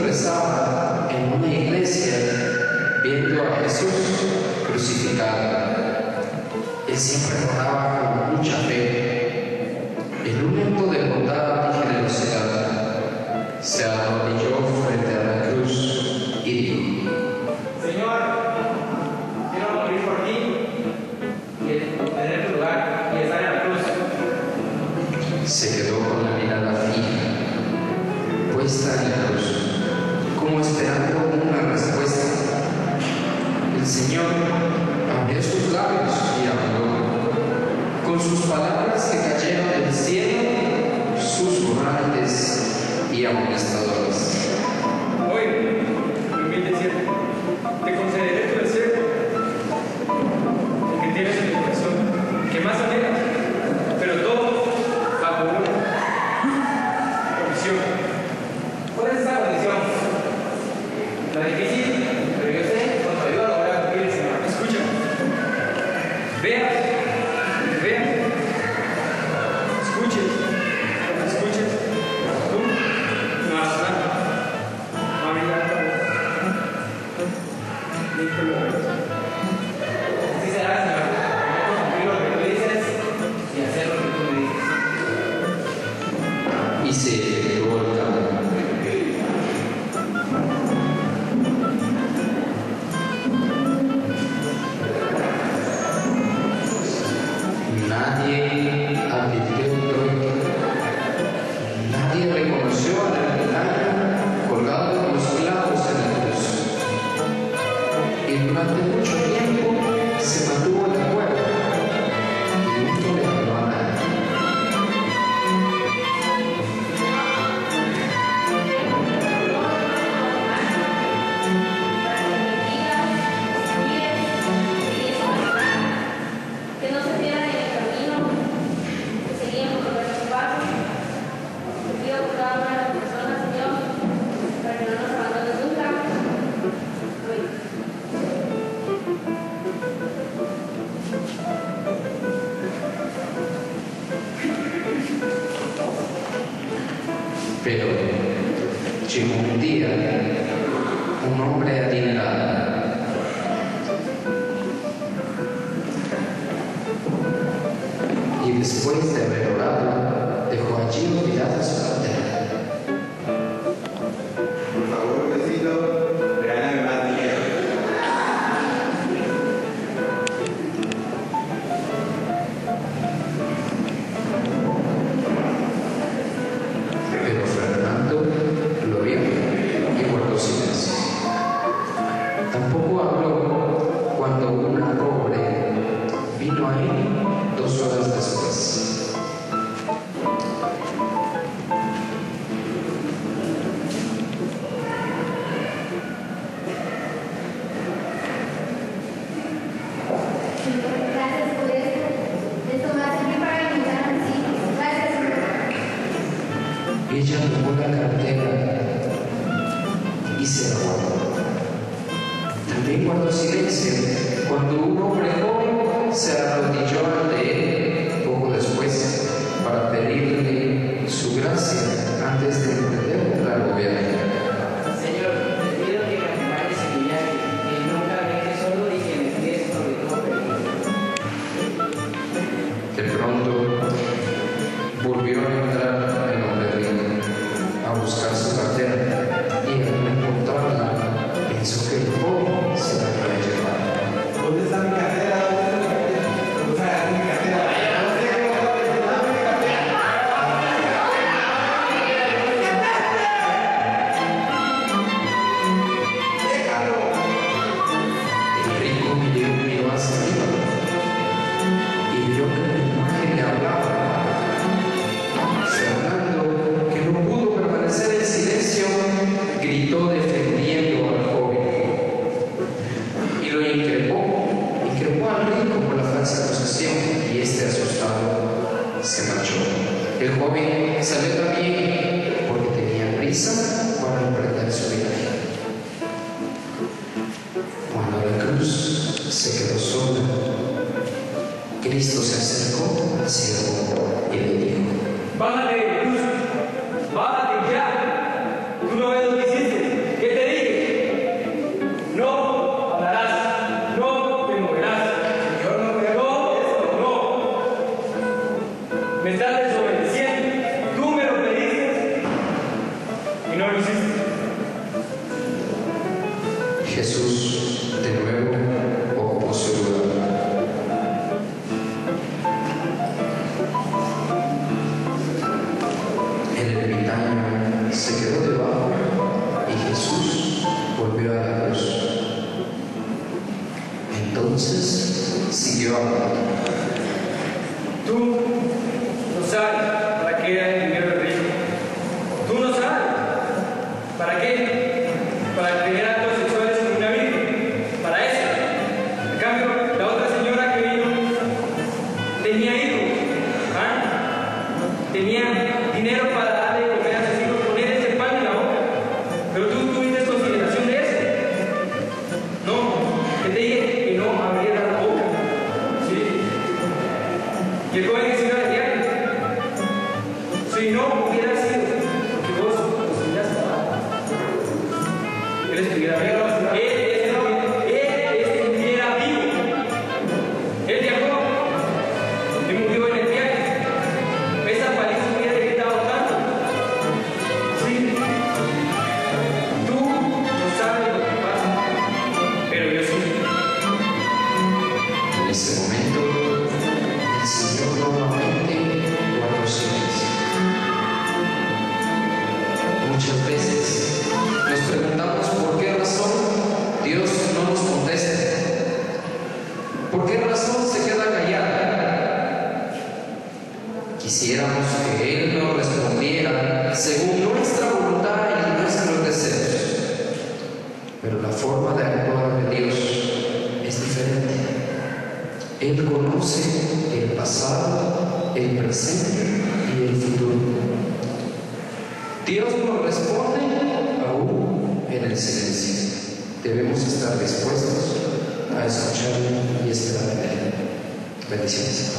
siempre estaba en una iglesia viendo a Jesús crucificado. Él siempre oraba con mucha fe, en un acto de bondad y generosidad. Se arrodilló frente a é uma questão nadie ha pedido Pero llegó un día un hombre adinerado. Y después de haber orado dejó allí olvidada su una cartera y se robó. También guardó silencio cuando un hombre joven se arrodilló ante él poco después para pedirle su gracia antes de emprender largo viaje. El joven salió también porque tenía prisa para emprender su viaje. Cuando la cruz se quedó sola, Cristo se acercó el ermitaño se quedó debajo y Jesús volvió a la cruz. Entonces siguió hablando. Tú, Rosario. ustedes pudieran ver Dios no nos contesta? ¿Por qué razón se queda callada? Quisiéramos que Él nos respondiera según nuestra voluntad y nuestros deseos. Pero la forma de actuar de Dios es diferente. Él conoce el pasado, el presente y el futuro. Dios nos responde aún en el silencio debemos estar dispuestos a escucharlo y esperar en él. Bendiciones.